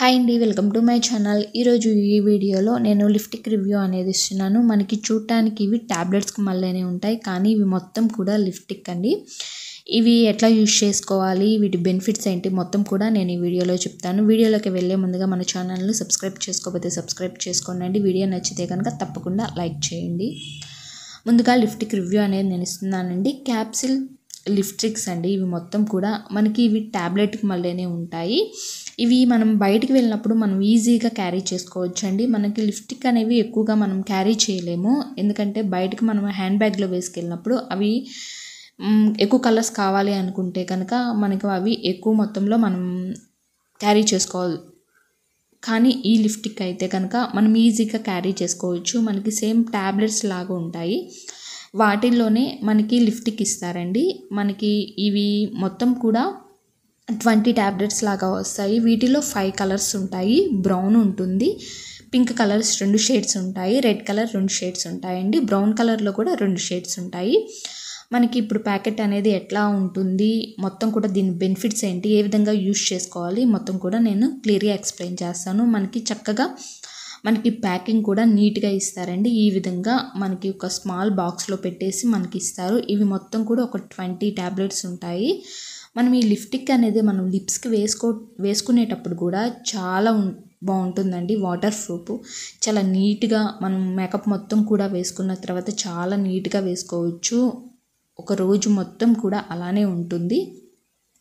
Hi అండి welcome to my channel. ఈరోజు ఈ వీడియోలో నేను లిఫ్టిక్ రివ్యూ అనేది ఇస్తున్నాను. మనకి చూడటానికి ఇవి ట్యాబ్లెట్స్కి మళ్ళీనే ఉంటాయి కానీ ఇవి మొత్తం కూడా లిఫ్టిక్ అండి. ఇవి ఎట్లా యూజ్ చేసుకోవాలి వీటి బెనిఫిట్స్ ఏంటి మొత్తం కూడా నేను ఈ వీడియోలో చెప్తాను. వీడియోలోకి వెళ్ళే ముందుగా మన ఛానల్ని సబ్స్క్రైబ్ చేసుకోకపోతే సబ్స్క్రైబ్ చేసుకోండి వీడియో నచ్చితే కనుక తప్పకుండా లైక్ చేయండి. ముందుగా లిఫ్టిక్ రివ్యూ అనేది నేను ఇస్తున్నానండి. క్యాప్సిల్ లిప్స్టిక్స్ అండి. ఇవి మొత్తం కూడా మనకి ఇవి ట్యాబ్లెట్కి మళ్ళీనే ఉంటాయి. ఇవి మనం బయటికి వెళ్ళినప్పుడు మనం ఈజీగా క్యారీ చేసుకోవచ్చు అండి మనకి లిప్స్టిక్ అనేవి ఎక్కువగా మనం క్యారీ చేయలేము. ఎందుకంటే బయటకు మనం హ్యాండ్ బ్యాగ్లో వేసుకెళ్ళినప్పుడు అవి ఎక్కువ కలర్స్ కావాలి అనుకుంటే కనుక మనకు అవి ఎక్కువ మొత్తంలో మనం క్యారీ చేసుకోవాలి. కానీ ఈ లిప్స్టిక్ అయితే కనుక మనం ఈజీగా క్యారీ చేసుకోవచ్చు. మనకి సేమ్ ట్యాబ్లెట్స్ లాగా ఉంటాయి. వాటిల్లోనే మనకి లిఫ్ట్కి ఇస్తారండి మనకి ఇవి మొత్తం కూడా ట్వంటీ ట్యాబ్లెట్స్ లాగా వస్తాయి. వీటిలో ఫైవ్ కలర్స్ ఉంటాయి. బ్రౌన్ ఉంటుంది. పింక్ కలర్స్ రెండు షేడ్స్ ఉంటాయి. రెడ్ కలర్ రెండు షేడ్స్ ఉంటాయండి. బ్రౌన్ కలర్లో కూడా రెండు షేడ్స్ ఉంటాయి. మనకి ఇప్పుడు ప్యాకెట్ అనేది ఎట్లా ఉంటుంది? మొత్తం కూడా దీని బెనిఫిట్స్ ఏంటి? ఏ విధంగా యూస్ చేసుకోవాలి? మొత్తం కూడా నేను క్లియర్గా ఎక్స్ప్లెయిన్ చేస్తాను. మనకి చక్కగా మనకి ప్యాకింగ్ కూడా నీట్గా ఇస్తారండి. ఈ విధంగా మనకి ఒక స్మాల్ బాక్స్లో పెట్టేసి మనకి ఇస్తారు. ఇవి మొత్తం కూడా ఒక ట్వంటీ ట్యాబ్లెట్స్ ఉంటాయి. మనం ఈ లిప్స్టిక్ అనేది మనం లిప్స్కి వేసుకో వేసుకునేటప్పుడు కూడా చాలా బాగుంటుందండి. Waterproof. చాలా నీట్గా మనం మేకప్ మొత్తం కూడా వేసుకున్న తర్వాత చాలా నీట్గా వేసుకోవచ్చు. ఒక రోజు మొత్తం కూడా అలానే ఉంటుంది.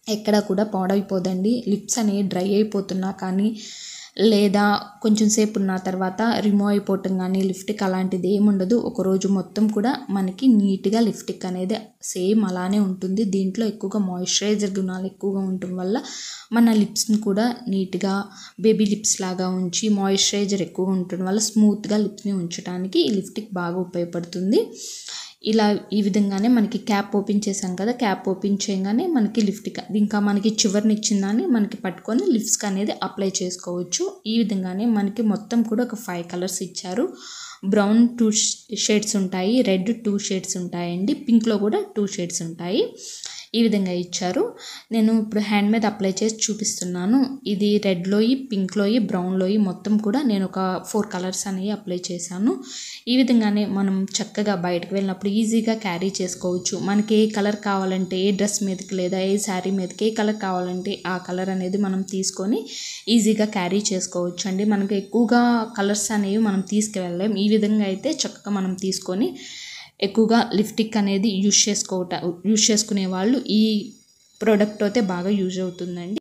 ఎక్కడ కూడా పాడైపోదండి. లిప్స్ అనేవి డ్రై అయిపోతున్నా కానీ లేదా కొంచెం సేపు ఉన్న తర్వాత రిమూవ్ అయిపోవటం కానీ లిప్స్టిక్ అలాంటిది ఏమి ఉండదు. ఒక రోజు మొత్తం కూడా మనకి నీట్గా లిప్స్టిక్ అనేది సేమ్ అలానే ఉంటుంది. దీంట్లో ఎక్కువగా మాయిశ్చరైజర్ గుణాలు ఎక్కువగా ఉండటం వల్ల మన లిప్స్ని కూడా నీట్గా బేబీ లిప్స్ లాగా ఉంచి మాయిశ్చరైజర్ ఎక్కువ ఉండటం వల్ల స్మూత్గా లిప్స్ని ఉంచడానికి ఈ లిప్స్టిక్ బాగా ఉపయోగపడుతుంది. ఇలా ఈ విధంగానే మనకి క్యాప్ ఓపెన్ చేసాం కదా క్యాప్ ఓపెన్ చేయగానే మనకి లిఫ్ట్ ఇంకా మనకి చివరిని ఇచ్చిందని మనకి పట్టుకొని లిప్స్కి అనేది అప్లై చేసుకోవచ్చు. ఈ విధంగానే మనకి మొత్తం కూడా ఒక ఫైవ్ కలర్స్ ఇచ్చారు. బ్రౌన్ టూ షేడ్స్ ఉంటాయి రెడ్ టూ షేడ్స్ ఉంటాయండి పింక్లో కూడా టూ షేడ్స్ ఉంటాయి. ఈ విధంగా ఇచ్చారు. నేను ఇప్పుడు హ్యాండ్ మీద అప్లై చేసి చూపిస్తున్నాను. ఇది రెడ్లోయి పింక్లోయి బ్రౌన్లోయి మొత్తం కూడా నేను ఒక ఫోర్ కలర్స్ అనేవి అప్లై చేశాను. ఈ విధంగానే మనం చక్కగా బయటకు వెళ్ళినప్పుడు ఈజీగా క్యారీ చేసుకోవచ్చు. మనకి ఏ కలర్ కావాలంటే ఏ డ్రెస్ మీదకి లేదా ఏ శారీ మీదకి ఏ కలర్ కావాలంటే ఆ కలర్ అనేది మనం తీసుకొని ఈజీగా క్యారీ చేసుకోవచ్చు అండి. మనకు ఎక్కువగా కలర్స్ అనేవి మనం తీసుకువెళ్ళలేం. ఈ విధంగా అయితే చక్కగా మనం తీసుకొని ఎక్కువగా లిప్స్టిక్ అనేది యూజ్ చేసుకోవట యూజ్ చేసుకునే వాళ్ళు ఈ ప్రోడక్ట్ అయితే బాగా యూజ్ అవుతుందండి.